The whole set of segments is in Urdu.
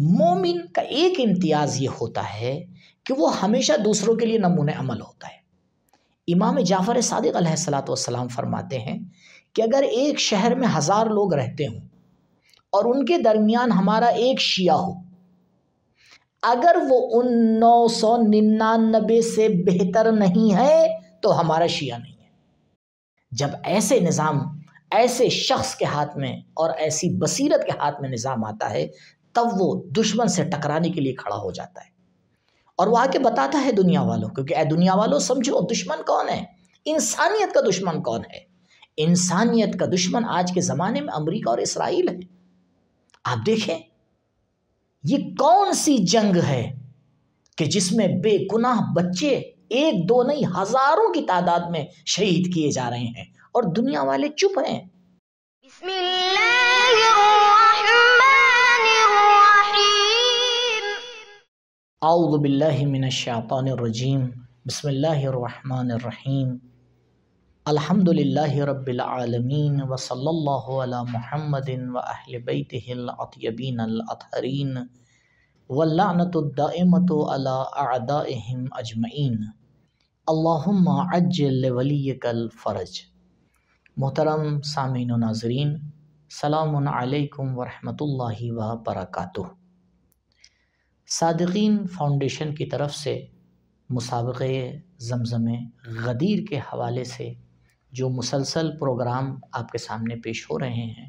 مومن کا ایک امتیاز یہ ہوتا ہے کہ وہ ہمیشہ دوسروں کے لیے نمون عمل ہوتا ہے۔ امام جعفر صادق علیہ السلاۃ والسلام فرماتے ہیں کہ اگر ایک شہر میں ہزار لوگ رہتے ہوں اور ان کے درمیان ہمارا ایک شیعہ ہو، اگر وہ ان نو سو ننانوے سے بہتر نہیں ہے تو ہمارا شیعہ نہیں ہے۔ جب ایسے نظام، ایسے شخص کے ہاتھ میں اور ایسی بصیرت کے ہاتھ میں نظام آتا ہے تب وہ دشمن سے ٹکرانے کے لیے کھڑا ہو جاتا ہے۔ اور وہ آ کے بتاتا ہے دنیا والوں کیونکہ اے دنیا والوں سمجھو دشمن کون ہے؟ انسانیت کا دشمن کون ہے؟ انسانیت کا دشمن آج کے زمانے میں امریکہ اور اسرائیل ہے۔ آپ دیکھیں، یہ کون سی جنگ ہے کہ جس میں بے گناہ بچے ایک دو نہیں، ہزاروں کی تعداد میں شہید کیے جا رہے ہیں اور دنیا والے چپ ہیں۔ بسم اللہ۔ اعوذ باللہ من الشیطان الرجیم، بسم اللہ الرحمن الرحیم۔ الحمد للہ رب العالمین، وصلی اللہ علی محمد و اہل بیتہ العطیبین الاطہرین واللعنت الدائمت علی اعدائہم اجمعین۔ اللہم عجل لولیک الفرج۔ محترم سامعین و ناظرین، سلام علیکم ورحمۃ اللہ وبرکاتہ۔ صادقین فاؤنڈیشن کی طرف سے مسابقے زمزم غدیر کے حوالے سے جو مسلسل پروگرام آپ کے سامنے پیش ہو رہے ہیں،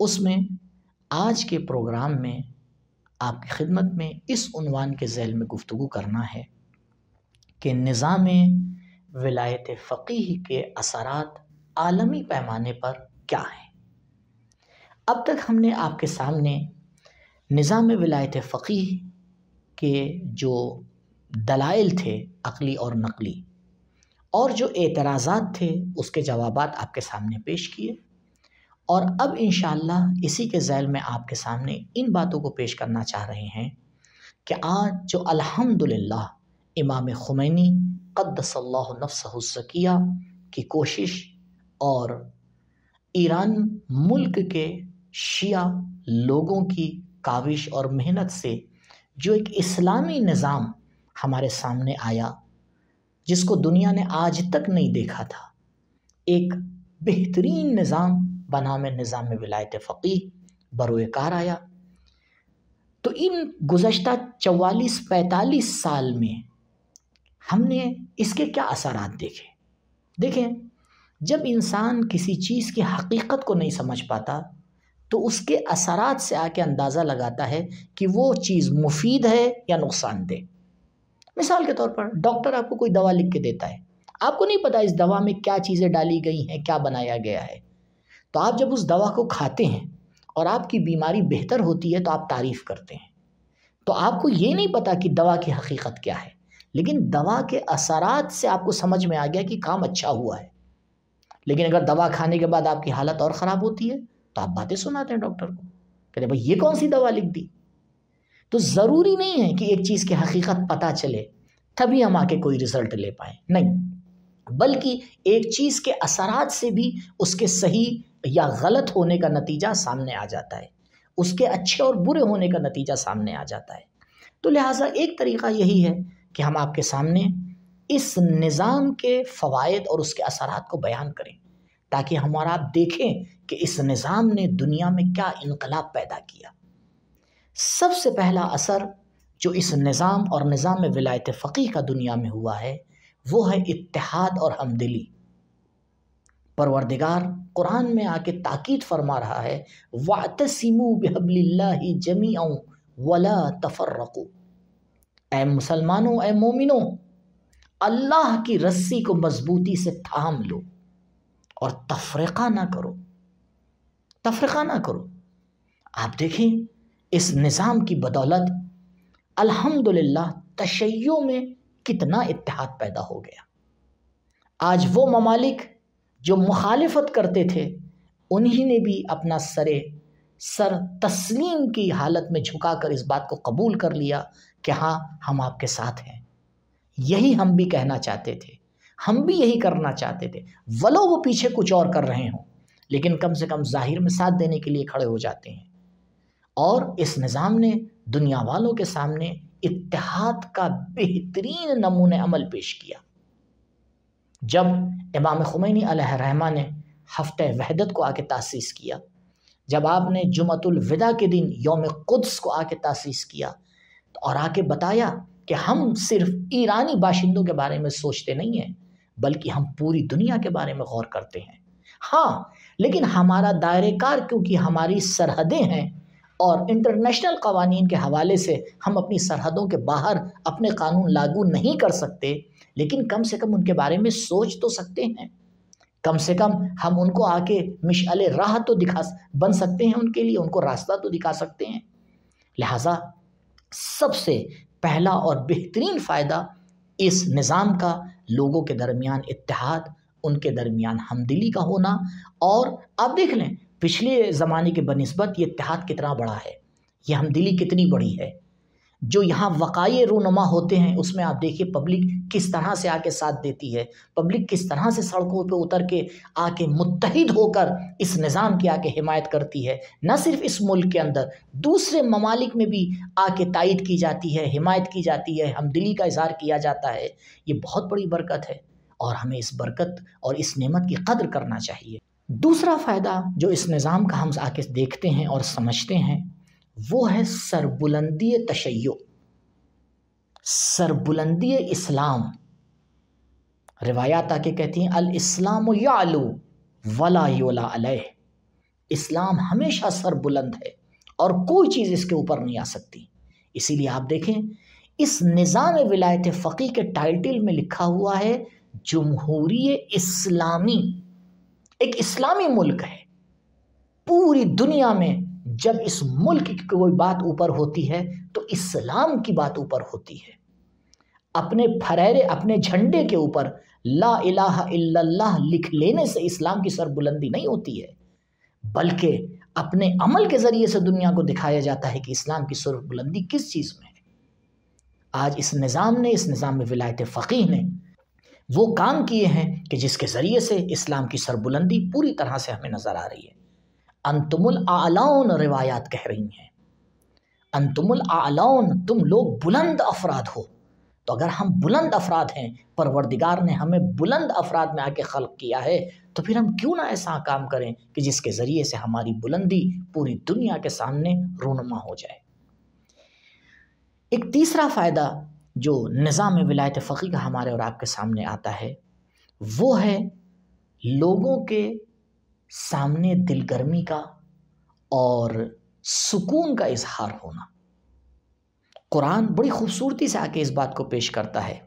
اس میں آج کے پروگرام میں آپ کی خدمت میں اس عنوان کے ذیل میں گفتگو کرنا ہے کہ نظام ولایت فقیح کے اثرات عالمی پیمانے پر کیا ہیں۔ اب تک ہم نے آپ کے سامنے نظام ولایت فقیح کے جو دلائل تھے، عقلی اور نقلی، اور جو اعتراضات تھے، اس کے جوابات آپ کے سامنے پیش کیے۔ اور اب انشاءاللہ اسی کے ذیل میں آپ کے سامنے ان باتوں کو پیش کرنا چاہ رہے ہیں کہ آج جو الحمدللہ امام خمینی قدس اللہ نفسہ الزکیہ کی کوشش اور ایران ملک کے شیعہ لوگوں کی کاوش اور محنت سے جو ایک اسلامی نظام ہمارے سامنے آیا، جس کو دنیا نے آج تک نہیں دیکھا تھا۔ ایک بہترین نظام بنام نظام ولایت فقی بروئے کار آیا۔ تو ان گزشتہ چوالیس پینتالیس سال میں ہم نے اس کے کیا اثرات دیکھے؟ دیکھیں، جب انسان کسی چیز کی حقیقت کو نہیں سمجھ پاتا تو اس کے اثرات سے آ کے اندازہ لگاتا ہے کہ وہ چیز مفید ہے یا نقصان دہ۔ مثال کے طور پر، ڈاکٹر آپ کو کوئی دوا لکھ کے دیتا ہے۔ آپ کو نہیں پتا اس دوا میں کیا چیزیں ڈالی گئی ہیں، کیا بنایا گیا ہے۔ تو آپ جب اس دوا کو کھاتے ہیں اور آپ کی بیماری بہتر ہوتی ہے تو آپ تعریف کرتے ہیں۔ تو آپ کو یہ نہیں پتا کہ دوا کی حقیقت کیا ہے۔ لیکن دوا کے اثرات سے آپ کو سمجھ میں آ گیا کہ کام اچھا ہوا ہے۔ لیکن اگر دوا کھانے کے بعد آپ کی حالت اور خراب ہوتی ہے تو آپ باتیں سناتے ہیں ڈاکٹر کو کہتے بھائی یہ کون سی دوا لکھ دی؟ تو ضروری نہیں ہے کہ ایک چیز کی حقیقت پتہ چلے، تبھی ہم آ کے کوئی رزلٹ لے پائیں۔ نہیں، بلکہ ایک چیز کے اثرات سے بھی اس کے صحیح یا غلط ہونے کا نتیجہ سامنے آ جاتا ہے۔ اس کے اچھے اور برے ہونے کا نتیجہ سامنے آ جاتا ہے۔ تو لہٰذا ایک طریقہ یہی ہے کہ ہم آپ کے سامنے اس نظام کے فوائد اور اس کے اثرات کو بیان کریں تاکہ ہم اور آپ دیکھیں کہ اس نظام نے دنیا میں کیا انقلاب پیدا کیا۔ سب سے پہلا اثر جو اس نظام اور نظام ولایت فقی کا دنیا میں ہوا ہے، وہ ہے اتحاد اور ہمدلی۔ پروردگار قرآن میں آ کے تاکید فرما رہا ہے، وَاعْتَسِمُوا بِحَبْلِ اللَّهِ جَمِيعًا وَلَا تَفَرَّقُوا اے مسلمانوں، اے مومنوں، اللہ کی رسی کو مضبوطی سے تھام لو اور تفرقہ نہ کرو۔ تفرقہ نہ کرو۔ آپ دیکھیں، اس نظام کی بدولت الحمدللہ تشیعوں میں کتنا اتحاد پیدا ہو گیا۔ آج وہ ممالک جو مخالفت کرتے تھے، انہی نے بھی اپنا سرے سر تسلیم کی حالت میں جھکا کر اس بات کو قبول کر لیا کہ ہاں ہم آپ کے ساتھ ہیں۔ یہی ہم بھی کہنا چاہتے تھے۔ ہم بھی یہی کرنا چاہتے تھے۔ ولو وہ پیچھے کچھ اور کر رہے ہوں۔ لیکن کم سے کم ظاہر میں ساتھ دینے کے لیے کھڑے ہو جاتے ہیں۔ اور اس نظام نے دنیا والوں کے سامنے اتحاد کا بہترین نمون عمل پیش کیا۔ جب امام خمینی علیہ رحمہ نے ہفتہ وحدت کو آ کے تاسیس کیا، جب آپ نے جمعۃ الوداع کے دن یوم قدس کو آ کے تاسیس کیا اور آ کے بتایا کہ ہم صرف ایرانی باشندوں کے بارے میں سوچتے نہیں ہیں، بلکہ ہم پوری دنیا کے بارے میں غور کرتے ہیں۔ ہاں لیکن ہمارا دائرۂ کار کیونکہ ہماری سرحدیں ہیں اور انٹرنیشنل قوانین کے حوالے سے ہم اپنی سرحدوں کے باہر اپنے قانون لاگو نہیں کر سکتے، لیکن کم سے کم ان کے بارے میں سوچ تو سکتے ہیں۔ کم سے کم ہم ان کو آ کے مشعل راہ تو دکھا بن سکتے ہیں ان کے لیے، ان کو راستہ تو دکھا سکتے ہیں۔ لہٰذا سب سے پہلا اور بہترین فائدہ اس نظام کا لوگوں کے درمیان اتحاد ان کے درمیان ہمدلی کا ہونا۔ اور آپ دیکھ لیں، پچھلے زمانے کے بنسبت یہ اتحاد کتنا بڑا ہے۔ یہ ہمدلی کتنی بڑی ہے۔ جو یہاں وقائع رونما ہوتے ہیں، اس میں آپ دیکھیے پبلک کس طرح سے آ کے ساتھ دیتی ہے۔ پبلک کس طرح سے سڑکوں پہ اتر کے آ کے متحد ہو کر اس نظام کی آ کے حمایت کرتی ہے۔ نہ صرف اس ملک کے اندر، دوسرے ممالک میں بھی آ کے تائید کی جاتی ہے، حمایت کی جاتی ہے۔ ہم دلی کا اظہار کیا جاتا ہے، یہ بہت بڑی برکت ہے۔ اور ہمیں اس برکت اور اس نعمت کی قدر کرنا چاہیے۔ دوسرا فائدہ جو اس نظام کا ہم آ کے دیکھتے ہیں اور سمجھتے ہیں، وہ ہے سربلندی تشیع۔ سربلندی اسلام۔ روایات آ کے کہتی ہیں، الاسلام یعلو ولا یولا علیہ۔ اسلام ہمیشہ سر بلند ہے اور کوئی چیز اس کے اوپر نہیں آ سکتی۔ اسی لیے آپ دیکھیں، اس نظام ولایت فقی کے ٹائٹل میں لکھا ہوا ہے جمہوری اسلامی، ایک اسلامی ملک ہے۔ پوری دنیا میں جب اس ملک کی کوئی بات اوپر ہوتی ہے تو اسلام کی بات اوپر ہوتی ہے۔ اپنے پھریرے اپنے جھنڈے کے اوپر لا الہ الا اللہ لکھ لینے سے اسلام کی سر بلندی نہیں ہوتی ہے، بلکہ اپنے عمل کے ذریعے سے دنیا کو دکھایا جاتا ہے کہ اسلام کی سر بلندی کس چیز میں ہے۔ آج اس نظام نے، اس نظام میں ولایت فقیح نے وہ کام کیے ہیں کہ جس کے ذریعے سے اسلام کی سر بلندی پوری طرح سے ہمیں نظر آ رہی ہے۔ انتم الاعلون روایات کہہ رہی ہیں۔ انتم الاعلون تم لوگ بلند افراد ہو۔ تو اگر ہم بلند افراد ہیں، پروردگار نے ہمیں بلند افراد میں آ کے خلق کیا ہے، تو پھر ہم کیوں نہ ایسا کام کریں کہ جس کے ذریعے سے ہماری بلندی پوری دنیا کے سامنے رونما ہو جائے۔ ایک تیسرا فائدہ جو نظام ولایت فقی کا ہمارے اور آپ کے سامنے آتا ہے، وہ ہے لوگوں کے سامنے دل گرمی کا اور سکون کا اظہار ہونا۔ قرآن بڑی خوبصورتی سے آ کے اس بات کو پیش کرتا ہے۔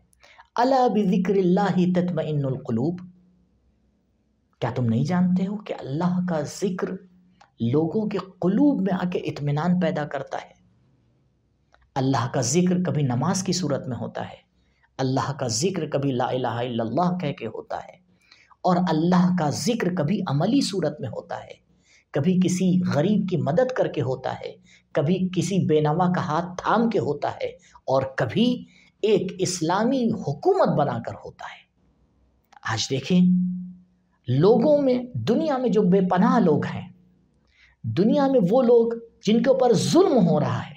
اللہ بذکر اللہ تطمئن القلوب۔ کیا تم نہیں جانتے ہو کہ اللہ کا ذکر لوگوں کے قلوب میں آ کے اطمینان پیدا کرتا ہے؟ اللہ کا ذکر کبھی نماز کی صورت میں ہوتا ہے۔ اللہ کا ذکر کبھی لا الہ الا اللہ کہہ کے ہوتا ہے۔ اور اللہ کا ذکر کبھی عملی صورت میں ہوتا ہے۔ کبھی کسی غریب کی مدد کر کے ہوتا ہے۔ کبھی کسی بے نوا کا ہاتھ تھام کے ہوتا ہے۔ اور کبھی ایک اسلامی حکومت بنا کر ہوتا ہے۔ آج دیکھیں، لوگوں میں، دنیا میں جو بے پناہ لوگ ہیں، دنیا میں وہ لوگ جن کے اوپر ظلم ہو رہا ہے۔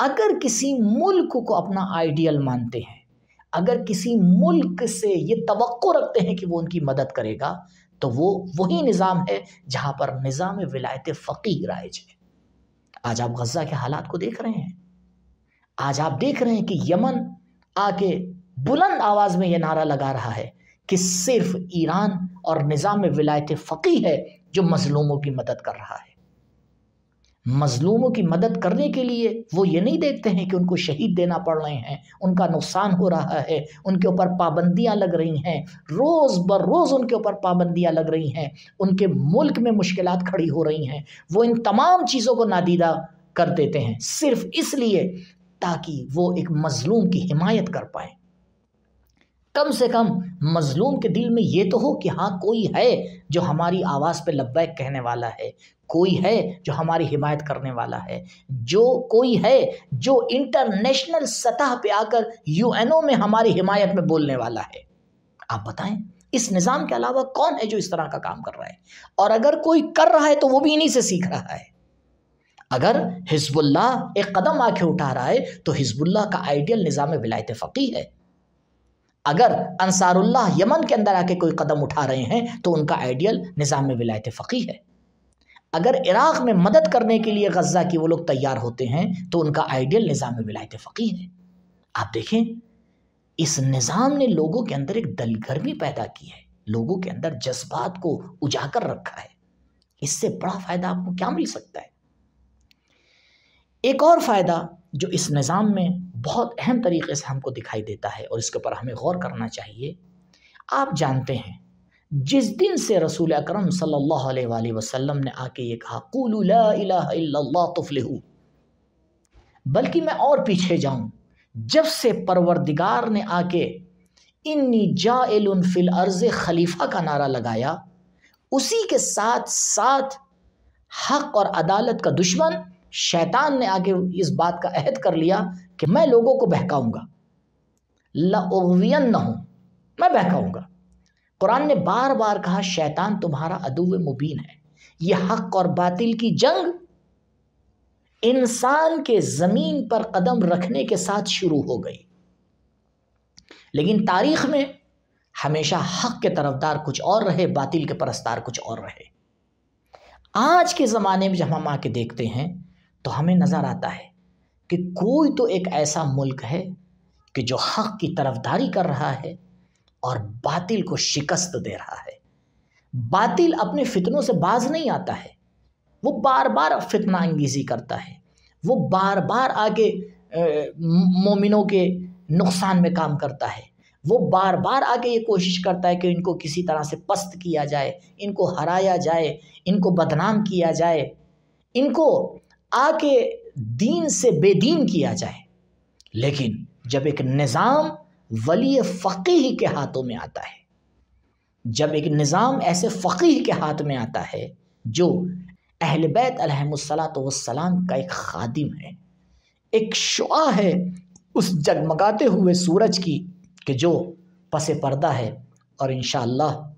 اگر کسی ملک کو اپنا آئیڈیل مانتے ہیں، اگر کسی ملک سے یہ توقع رکھتے ہیں کہ وہ ان کی مدد کرے گا، تو وہ وہی نظام ہے جہاں پر نظام ولایت فقی رائج ہے۔ آج آپ غزہ کے حالات کو دیکھ رہے ہیں۔ آج آپ دیکھ رہے ہیں کہ یمن آ کے بلند آواز میں یہ نعرہ لگا رہا ہے کہ صرف ایران اور نظام ولایت فقی ہے جو مظلوموں کی مدد کر رہا ہے۔ مظلوموں کی مدد کرنے کے لیے وہ یہ نہیں دیکھتے ہیں کہ ان کو شہید دینا پڑ رہے ہیں، ان کا نقصان ہو رہا ہے، ان کے اوپر پابندیاں لگ رہی ہیں۔ روز بر روز ان کے اوپر پابندیاں لگ رہی ہیں۔ ان کے ملک میں مشکلات کھڑی ہو رہی ہیں۔ وہ ان تمام چیزوں کو نادیدہ کر دیتے ہیں، صرف اس لیے تاکہ وہ ایک مظلوم کی حمایت کر پائیں۔ کم سے کم مظلوم کے دل میں یہ تو ہو کہ ہاں کوئی ہے جو ہماری آواز پہ لبیک کہنے والا ہے، کوئی ہے جو ہماری حمایت کرنے والا ہے، جو کوئی ہے جو انٹرنیشنل سطح پہ آ کر یو این او میں ہماری حمایت میں بولنے والا ہے۔ آپ بتائیں، اس نظام کے علاوہ کون ہے جو اس طرح کا کام کر رہا ہے؟ اور اگر کوئی کر رہا ہے تو وہ بھی انہیں سے سیکھ رہا ہے۔ اگر حزب اللہ ایک قدم آ کے اٹھا رہا ہے تو حزب اللہ کا آئیڈیل نظام ولایت فقی ہے۔ اگر انصار اللہ یمن کے اندر آ کے کوئی قدم اٹھا رہے ہیں، تو ان کا آئیڈیل نظام ولایت فقی ہے۔ اگر عراق میں مدد کرنے کے لیے غزہ کی وہ لوگ تیار ہوتے ہیں، تو ان کا آئیڈیل نظام ولایت فقی ہے۔ آپ دیکھیں، اس نظام نے لوگوں کے اندر ایک دل گرمی پیدا کی ہے۔ لوگوں کے اندر جذبات کو اجاگر رکھا ہے۔ اس سے بڑا فائدہ آپ کو کیا مل سکتا ہے؟ ایک اور فائدہ جو اس نظام میں بہت اہم طریقے سے ہم کو دکھائی دیتا ہے اور اس کے اوپر ہمیں غور کرنا چاہیے۔ آپ جانتے ہیں، جس دن سے رسول اکرم صلی اللہ علیہ وآلہ وسلم نے آ کے یہ کہا، قولوا لا الہ الا اللہ تفلحو۔ بلکہ میں اور پیچھے جاؤں۔ جب سے پروردگار نے آ کے انی جائل فی الارض خلیفہ کا نعرہ لگایا، اسی کے ساتھ ساتھ حق اور عدالت کا دشمن شیطان نے آگے اس بات کا عہد کر لیا کہ میں لوگوں کو بہکاؤں گا۔ لغوین نہ ہوں میں بہکاؤں گا۔ قرآن نے بار بار کہا، شیطان تمہارا عدو مبین ہے۔ یہ حق اور باطل کی جنگ انسان کے زمین پر قدم رکھنے کے ساتھ شروع ہو گئی۔ لیکن تاریخ میں ہمیشہ حق کے طرفدار کچھ اور رہے، باطل کے پرستار کچھ اور رہے۔ آج کے زمانے میں جب ہم آ کے دیکھتے ہیں، تو ہمیں نظر آتا ہے کہ کوئی تو ایک ایسا ملک ہے کہ جو حق کی طرفداری کر رہا ہے اور باطل کو شکست دے رہا ہے۔ باطل اپنے فتنوں سے باز نہیں آتا ہے۔ وہ بار بار فتنہ انگیزی کرتا ہے۔ وہ بار بار آگے مومنوں کے نقصان میں کام کرتا ہے۔ وہ بار بار آگے یہ کوشش کرتا ہے کہ ان کو کسی طرح سے پست کیا جائے، ان کو ہرایا جائے، ان کو بدنام کیا جائے۔ ان کو آ کے دین سے بے دین کیا جائے۔ لیکن جب ایک نظام ولی فقیح کے ہاتھوں میں آتا ہے، جب ایک نظام ایسے فقیح کے ہاتھ میں آتا ہے جو اہل بیت علیہم الصلاۃ والسلام کا ایک خادم ہے، ایک شعا ہے اس جگمگاتے ہوئے سورج کی کہ جو پس پردہ ہے اور انشاءاللہ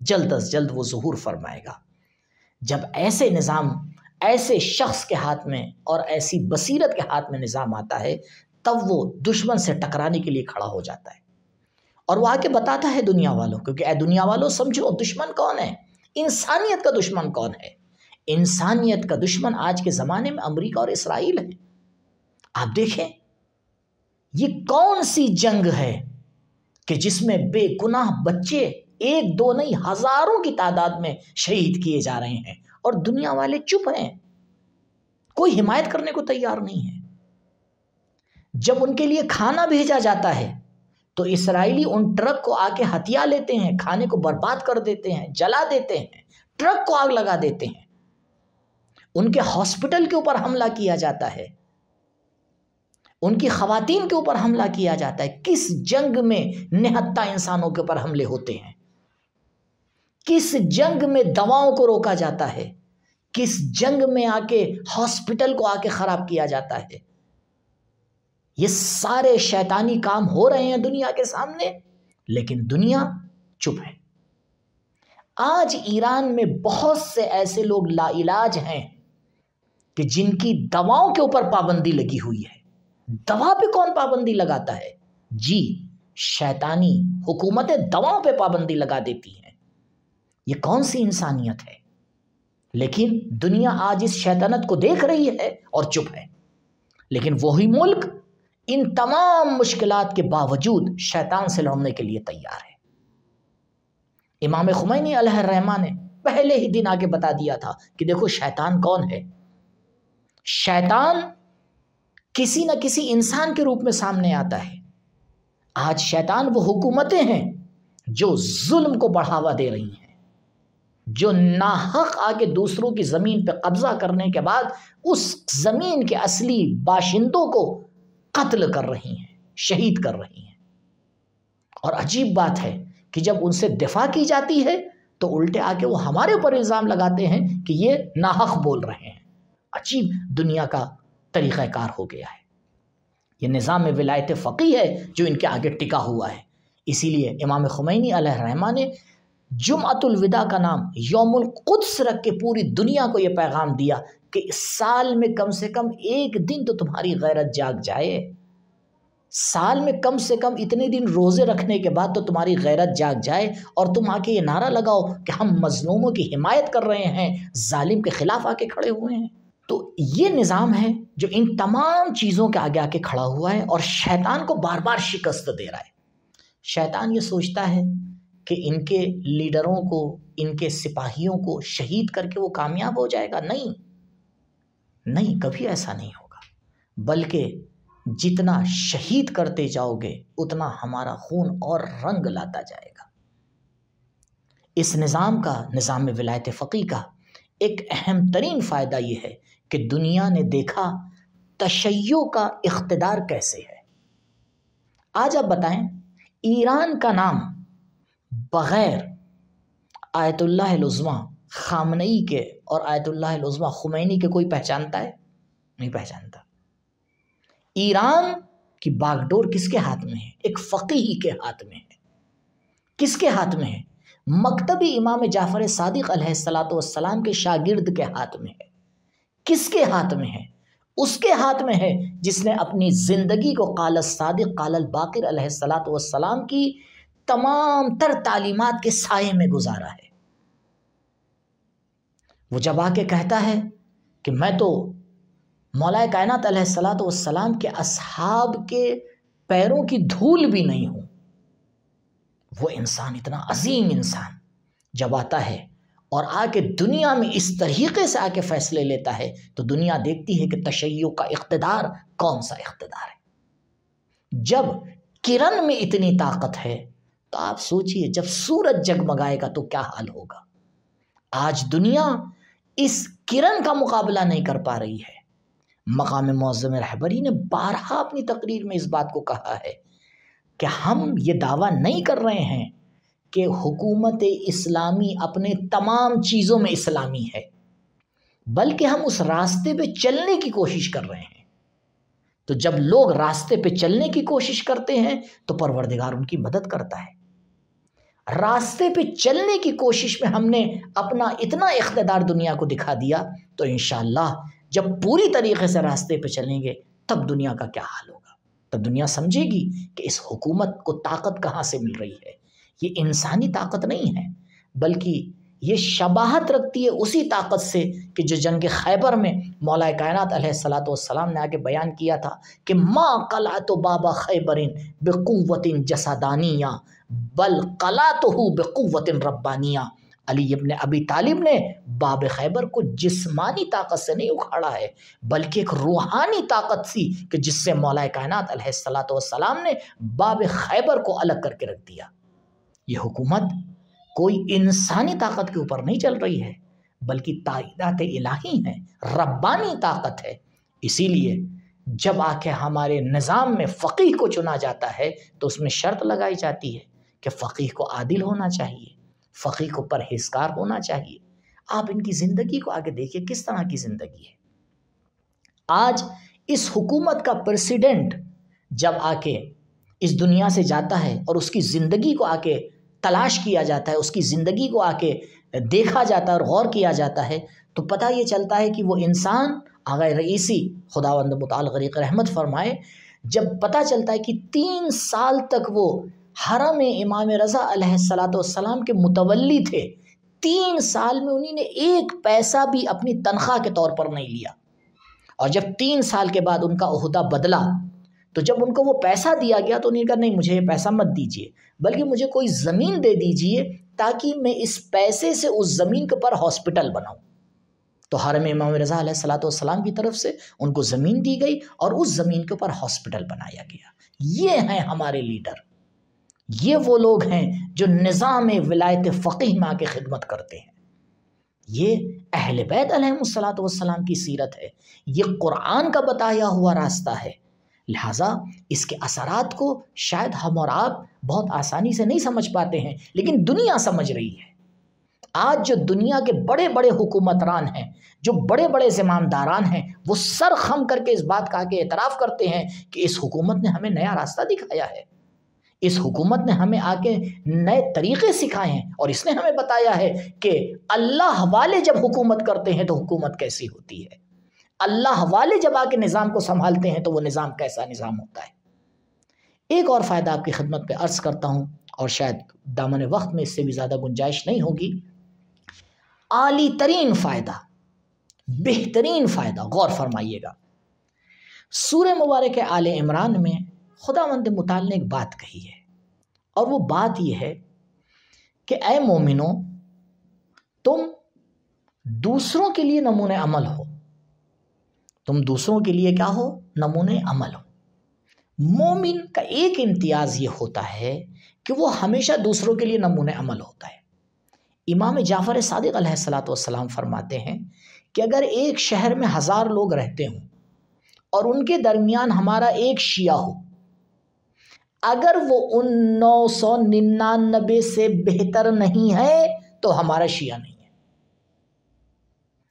جلد از جلد وہ ظہور فرمائے گا۔ جب ایسے نظام ایسے شخص کے ہاتھ میں اور ایسی بصیرت کے ہاتھ میں نظام آتا ہے، تب وہ دشمن سے ٹکرانے کے لیے کھڑا ہو جاتا ہے۔ اور وہ آ کے بتاتا ہے دنیا والوں کیونکہ اے دنیا والوں، سمجھو دشمن کون ہے؟ انسانیت کا دشمن کون ہے؟ انسانیت کا دشمن آج کے زمانے میں امریکہ اور اسرائیل ہے۔ آپ دیکھیں، یہ کون سی جنگ ہے کہ جس میں بے گناہ بچے ایک دو نہیں، ہزاروں کی تعداد میں شہید کیے جا رہے ہیں۔ اور دنیا والے چپ ہیں۔ کوئی حمایت کرنے کو تیار نہیں ہے۔ جب ان کے لیے کھانا بھیجا جاتا ہے، تو اسرائیلی ان ٹرک کو آ کے ہتھیا لیتے ہیں، کھانے کو برباد کر دیتے ہیں، جلا دیتے ہیں، ٹرک کو آگ لگا دیتے ہیں۔ ان کے ہاسپٹل کے اوپر حملہ کیا جاتا ہے۔ ان کی خواتین کے اوپر حملہ کیا جاتا ہے۔ کس جنگ میں نہتا انسانوں کے اوپر حملے ہوتے ہیں؟ کس جنگ میں دواؤں کو روکا جاتا ہے، کس جنگ میں آ کے ہاسپٹل کو آ کے خراب کیا جاتا ہے۔ یہ سارے شیطانی کام ہو رہے ہیں دنیا کے سامنے، لیکن دنیا چپ ہے۔ آج ایران میں بہت سے ایسے لوگ لا علاج ہیں کہ جن کی دواؤں کے اوپر پابندی لگی ہوئی ہے۔ دوا پہ کون پابندی لگاتا ہے؟ جی شیطانی حکومتیں دواؤں پہ پابندی لگا دیتی ہیں۔ یہ کون سی انسانیت ہے؟ لیکن دنیا آج اس شیطنت کو دیکھ رہی ہے اور چپ ہے۔ لیکن وہی ملک ان تمام مشکلات کے باوجود شیطان سے لڑنے کے لیے تیار ہے۔ امام خمینی علیہ الرحمٰ نے پہلے ہی دن آگے بتا دیا تھا کہ دیکھو شیطان کون ہے۔ شیطان کسی نہ کسی انسان کے روپ میں سامنے آتا ہے۔ آج شیطان وہ حکومتیں ہیں جو ظلم کو بڑھاوا دے رہی ہیں۔ جو ناحق آگے دوسروں کی زمین پہ قبضہ کرنے کے بعد اس زمین کے اصلی باشندوں کو قتل کر رہی ہیں، شہید کر رہی ہیں۔ اور عجیب بات ہے کہ جب ان سے دفاع کی جاتی ہے تو الٹے آ کے وہ ہمارے اوپر الزام لگاتے ہیں کہ یہ ناحق بول رہے ہیں۔ عجیب دنیا کا طریقہ کار ہو گیا ہے۔ یہ نظام ولایت فقی ہے جو ان کے آگے ٹکا ہوا ہے۔ اسی لیے امام خمینی علیہ الرحمٰ نے جمعۃ الوداع کا نام، یوم القدس رکھ کے پوری دنیا کو یہ پیغام دیا کہ اس سال میں کم سے کم ایک دن تو تمہاری غیرت جاگ جائے۔ سال میں کم سے کم اتنے دن روزے رکھنے کے بعد تو تمہاری غیرت جاگ جائے اور تم آ کے یہ نعرہ لگاؤ کہ ہم مظلوموں کی حمایت کر رہے ہیں، ظالم کے خلاف آ کے کھڑے ہوئے ہیں۔ تو یہ نظام ہے جو ان تمام چیزوں کے آگے آ کے کھڑا ہوا ہے اور شیطان کو بار بار شکست دے رہا ہے۔ شیطان یہ سوچتا ہے کہ ان کے لیڈروں کو، ان کے سپاہیوں کو شہید کر کے وہ کامیاب ہو جائے گا؟ نہیں نہیں، کبھی ایسا نہیں ہوگا۔ بلکہ جتنا شہید کرتے جاؤ گے، اتنا ہمارا خون اور رنگ لاتا جائے گا۔ اس نظام کا، نظام ولایت فقی کا ایک اہم ترین فائدہ یہ ہے کہ دنیا نے دیکھا تشیع کا اقتدار کیسے ہے۔ آج آپ بتائیں، ایران کا نام بغیر آیت اللہ العظمہ خامنئی کے اور آیت اللہ العظمہ خمینی کے کوئی پہچانتا ہے؟ نہیں پہچانتا۔ ایران کی باغ ڈور کس کے ہاتھ میں ہے؟ ایک فقیہی کے ہاتھ میں ہے۔ کس کے ہاتھ میں ہے؟ مکتبی امام جعفر صادق علیہ السلاۃ والسلام کے شاگرد کے ہاتھ میں ہے۔ کس کے ہاتھ میں ہے؟ اس کے ہاتھ میں ہے جس نے اپنی زندگی کو قال الصادق قال الباقر علیہ السلاۃ والسلام کی تمام تر تعلیمات کے سائے میں گزارا ہے۔ وہ جب آ کے کہتا ہے کہ میں تو مولا کائنات علیہ السلاۃ والسلام کے اصحاب کے پیروں کی دھول بھی نہیں ہوں، وہ انسان اتنا عظیم انسان جب آتا ہے اور آ کے دنیا میں اس طریقے سے آ کے فیصلے لیتا ہے تو دنیا دیکھتی ہے کہ تشیع کا اقتدار کون سا اقتدار ہے۔ جب کرن میں اتنی طاقت ہے تو آپ سوچئے جب سورج جگمگائے گا تو کیا حال ہوگا؟ آج دنیا اس کرن کا مقابلہ نہیں کر پا رہی ہے۔ مقام معظم رہبری نے بارہا اپنی تقریر میں اس بات کو کہا ہے کہ ہم یہ دعویٰ نہیں کر رہے ہیں کہ حکومت اسلامی اپنے تمام چیزوں میں اسلامی ہے، بلکہ ہم اس راستے پہ چلنے کی کوشش کر رہے ہیں۔ تو جب لوگ راستے پہ چلنے کی کوشش کرتے ہیں تو پروردگار ان کی مدد کرتا ہے۔ راستے پہ چلنے کی کوشش میں ہم نے اپنا اتنا اقتدار دنیا کو دکھا دیا، تو انشاءاللہ جب پوری طریقے سے راستے پہ چلیں گے، تب دنیا کا کیا حال ہوگا؟ تب دنیا سمجھے گی کہ اس حکومت کو طاقت کہاں سے مل رہی ہے؟ یہ انسانی طاقت نہیں ہے، بلکہ یہ شباہت رکھتی ہے اسی طاقت سے کہ جو جنگ خیبر میں مولا کائنات علیہ السلاۃ والسلام نے آگے بیان کیا تھا کہ ما قلع تو بابا خیبرن بقوت جسادانیہ بل قلع تو ہو بقوت ربانیہ۔ علی ابن ابی طالب نے باب خیبر کو جسمانی طاقت سے نہیں اکھاڑا ہے، بلکہ ایک روحانی طاقت سی کہ جس سے مولا کائنات علیہ السلاۃ والسلام نے باب خیبر کو الگ کر کے رکھ دیا۔ یہ حکومت کوئی انسانی طاقت کے اوپر نہیں چل رہی ہے، بلکہ تعیدات الہی ہیں ربانی طاقت ہے۔ اسی لیے جب آ کے ہمارے نظام میں فقیح کو چنا جاتا ہے تو اس میں شرط لگائی جاتی ہے۔ کہ فقیح کو عادل ہونا چاہیے فقی کو پرہیزگار ہونا چاہیے۔ آپ ان کی زندگی کو آگے دیکھیے، کس طرح کی زندگی ہے۔ آج اس حکومت کا پریسیڈنٹ جب آ کے اس دنیا سے جاتا ہے اور اس کی زندگی کو آ کے تلاش کیا جاتا ہے، اس کی زندگی کو آ کے دیکھا جاتا ہے اور غور کیا جاتا ہے، تو پتہ یہ چلتا ہے کہ وہ انسان آغا رئیسی خدا وند غریق رحمت فرمائے، جب پتہ چلتا ہے کہ تین سال تک وہ حرم امام رضا علیہ السلاۃ والسلام کے متولی تھے۔ تین سال میں انہیں نے ایک پیسہ بھی اپنی تنخواہ کے طور پر نہیں لیا۔ اور جب تین سال کے بعد ان کا عہدہ بدلا، تو جب ان کو وہ پیسہ دیا گیا تو انہیں کہا، نہیں، مجھے یہ پیسہ مت دیجیے بلکہ مجھے کوئی زمین دے دیجیے تاکہ میں اس پیسے سے اس زمین کے اوپر ہاسپٹل بناؤں۔ تو حرم امام رضا علیہ السلاۃ والسلام کی طرف سے ان کو زمین دی گئی اور اس زمین کے اوپر ہاسپٹل بنایا گیا۔ یہ ہیں ہمارے لیڈر۔ یہ وہ لوگ ہیں جو نظام ولایت فقیح ماں کے خدمت کرتے ہیں۔ یہ اہل بیت علیہ السلاۃ والسلام کی سیرت ہے۔ یہ قرآن کا بتایا ہوا راستہ ہے۔ لہٰذا اس کے اثرات کو شاید ہم اور آپ بہت آسانی سے نہیں سمجھ پاتے ہیں، لیکن دنیا سمجھ رہی ہے۔ آج جو دنیا کے بڑے بڑے حکومتران ہیں، جو بڑے بڑے زمامداران ہیں، وہ سر خم کر کے اس بات کا کے اعتراف کرتے ہیں کہ اس حکومت نے ہمیں نیا راستہ دکھایا ہے۔ اس حکومت نے ہمیں آ کے نئے طریقے سکھائے ہیں اور اس نے ہمیں بتایا ہے کہ اللہ والے جب حکومت کرتے ہیں تو حکومت کیسی ہوتی ہے۔ اللہ والے جب آ کے نظام کو سنبھالتے ہیں تو وہ نظام کیسا نظام ہوتا ہے۔ ایک اور فائدہ آپ کی خدمت پہ عرض کرتا ہوں اور شاید دامن وقت میں اس سے بھی زیادہ گنجائش نہیں ہوگی۔ اعلی ترین فائدہ، بہترین فائدہ، غور فرمائیے گا۔ سورہ مبارک آل عمران میں خدا مند مطال نے ایک بات کہی ہے۔ اور وہ بات یہ ہے کہ اے مومنو، تم دوسروں کے لیے نمون عمل ہو۔ تم دوسروں کے لیے کیا ہو؟ نمون عمل ہو۔ مومن کا ایک امتیاز یہ ہوتا ہے کہ وہ ہمیشہ دوسروں کے لیے نمون عمل ہوتا ہے۔ امام جعفر صادق علیہ السلاۃ والسلام فرماتے ہیں کہ اگر ایک شہر میں ہزار لوگ رہتے ہوں اور ان کے درمیان ہمارا ایک شیعہ ہو اگر وہ ان نو سو ننانوے سے بہتر نہیں ہے، تو ہمارا شیعہ نہیں ہے۔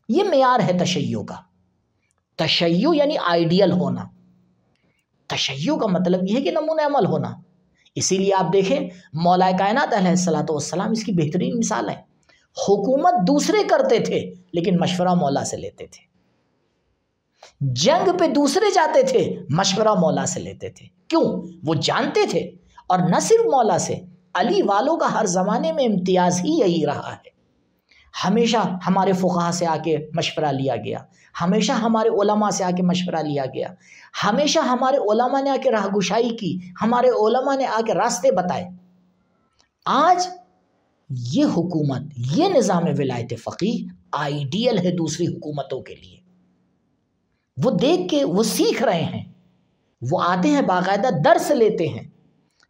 یہ معیار ہے تشیع کا۔ تشیع یعنی آئیڈیل ہونا۔ تشیع کا مطلب یہ ہے کہ نمون عمل ہونا۔ اسی لیے آپ دیکھیں مولا کائنات علیہ السلاۃ والسلام اس کی بہترین مثال ہے۔ حکومت دوسرے کرتے تھے، لیکن مشورہ مولا سے لیتے تھے۔ جنگ پہ دوسرے جاتے تھے، مشورہ مولا سے لیتے تھے۔ کیوں؟ وہ جانتے تھے۔ اور نہ صرف مولا سے، علی والوں کا ہر زمانے میں امتیاز ہی یہی رہا ہے۔ ہمیشہ ہمارے فقہ سے آ کے مشورہ لیا گیا۔ ہمیشہ ہمارے علماء سے آ کے مشورہ لیا گیا۔ ہمیشہ ہمارے علماء نے آ کے راہ گشائی کی۔ ہمارے علماء نے آ کے راستے بتائے۔ آج یہ حکومت، یہ نظام ولایت فقی آئیڈیل ہے دوسری حکومتوں کے لیے۔ وہ دیکھ کے وہ سیکھ رہے ہیں۔ وہ آتے ہیں باقاعدہ درس لیتے ہیں۔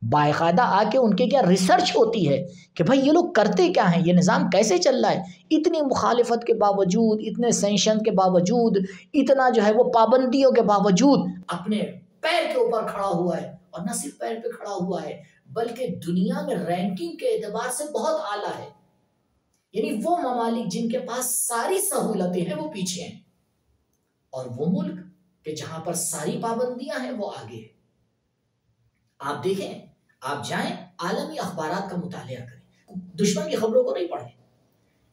باقاعدہ آ کے ان کے کیا ریسرچ ہوتی ہے کہ بھائی یہ لوگ کرتے کیا ہیں؟ یہ نظام کیسے چل رہا ہے؟ اتنی مخالفت کے باوجود، اتنے سینشن کے باوجود، اتنا جو ہے وہ پابندیوں کے باوجود اپنے پیر کے اوپر کھڑا ہوا ہے۔ اور نہ صرف پیر پہ کھڑا ہوا ہے، بلکہ دنیا میں رینکنگ کے اعتبار سے بہت اعلیٰ ہے۔ یعنی وہ ممالک جن کے پاس ساری سہولتیں ہیں، وہ پیچھے ہیں۔ اور وہ ملک کہ جہاں پر ساری پابندیاں ہیں، وہ آگے ہیں۔ آپ دیکھیں، آپ جائیں، عالمی اخبارات کا مطالعہ کریں۔ دشمن کی خبروں کو نہیں پڑھیں۔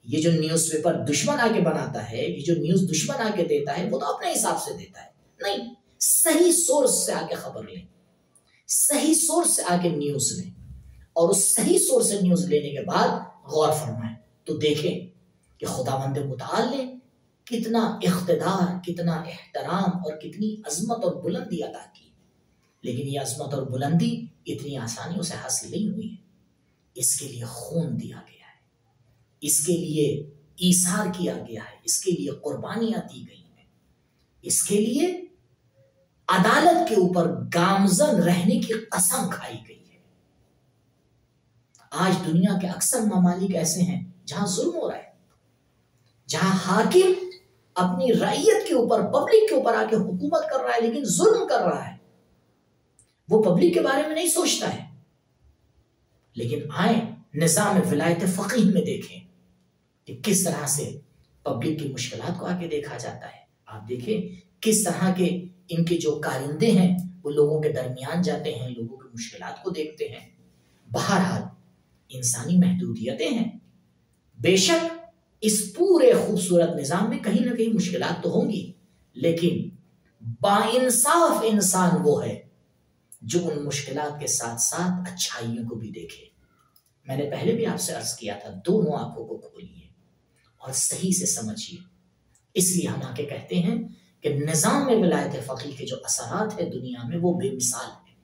یہ جو نیوز پیپر دشمن آ کے بناتا ہے، یہ جو نیوز دشمن آ کے دیتا ہے، وہ تو اپنے حساب سے دیتا ہے۔ نہیں، صحیح سورس سے آ کے خبر لیں۔ صحیح سورس سے آ کے نیوز لیں۔ اور اس صحیح سورس سے نیوز لینے کے بعد غور فرمائیں۔ تو دیکھیں کہ خدا مند متعال نے کتنا اقتدار، کتنا احترام اور کتنی عظمت اور بلندی ادا کی۔ لیکن یہ عظمت اور بلندی اتنی آسانیوں سے حاصل نہیں ہوئی۔ ہے اس کے لیے خون دیا گیا ہے۔ اس کے لیے ایثار کیا گیا ہے۔ اس کے لیے قربانیاں دی گئی ہیں۔ اس کے لیے عدالت کے اوپر گامزن رہنے کی قسم کھائی گئی ہے۔ آج دنیا کے اکثر ممالک ایسے ہیں جہاں ظلم ہو رہا ہے، جہاں حاکم اپنی رعیت کے اوپر پبلک کے اوپر آ کے حکومت کر رہا ہے، لیکن ظلم کر رہا ہے۔ وہ پبلک کے بارے میں نہیں سوچتا ہے۔ لیکن آئیں، نظام ولایت فقیح میں دیکھیں کہ کس طرح سے پبلک کی مشکلات کو آگے دیکھا جاتا ہے۔ آپ دیکھیں کس طرح کے ان کے جو کارندے ہیں، وہ لوگوں کے درمیان جاتے ہیں، لوگوں کی مشکلات کو دیکھتے ہیں۔ بہرحال انسانی محدودیتیں ہیں۔ بے شک اس پورے خوبصورت نظام میں کہیں نہ کہیں مشکلات تو ہوں گی۔ لیکن با انصاف انسان وہ ہے جو ان مشکلات کے ساتھ ساتھ اچھائیوں کو بھی دیکھے۔ میں نے پہلے بھی آپ سے عرض کیا تھا، دونوں آنکھوں کو کھولیے اور صحیح سے سمجھیے۔ اس لیے ہم آ کے کہتے ہیں کہ نظام میں ولایت فقی کے جو اثرات ہے دنیا میں، وہ بے مثال ہے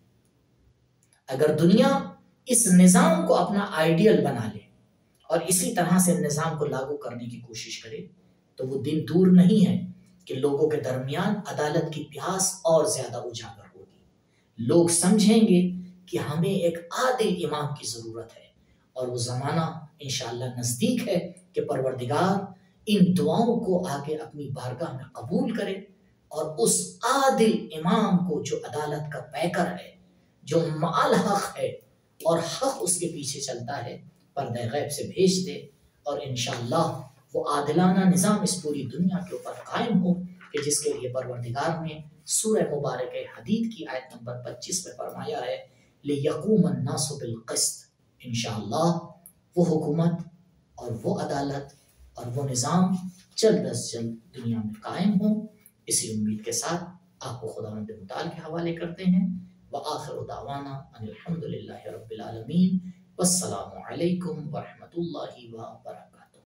اگر دنیا اس نظام کو اپنا آئیڈیل بنا لے اور اسی طرح سے نظام کو لاگو کرنے کی کوشش کرے تو وہ دن دور نہیں ہے کہ لوگوں کے درمیان عدالت کی پیاس اور زیادہ اجاگر لوگ سمجھیں گے کہ ہمیں ایک عادل امام کی ضرورت ہے اور وہ زمانہ انشاءاللہ نزدیک ہے کہ پروردگار ان دعاؤں کو آگے اپنی بارگاہ میں قبول کرے اور اس عادل امام کو جو عدالت کا پیکر ہے، جو مال حق ہے اور حق اس کے پیچھے چلتا ہے پردہ غیب سے بھیج دے اور انشاءاللہ وہ عادلانہ نظام اس پوری دنیا کے اوپر قائم ہو کہ جس کے لیے پروردگار نے سورہ مبارک حدید کی آیت نمبر پچیس میں فرمایا ہے لِيَقُومَ النَّاسُ بِالْقِسْطِ۔ انشاءاللہ وہ حکومت اور وہ عدالت اور وہ نظام جلد از جلد دنیا میں قائم ہوں۔ اسی امید کے ساتھ آپ کو خدا مند مطال کے حوالے کرتے ہیں۔ وآخر دعوانا ان الحمد للہ رب العالمین۔ والسلام علیکم ورحمۃ اللہ وبرکاتہ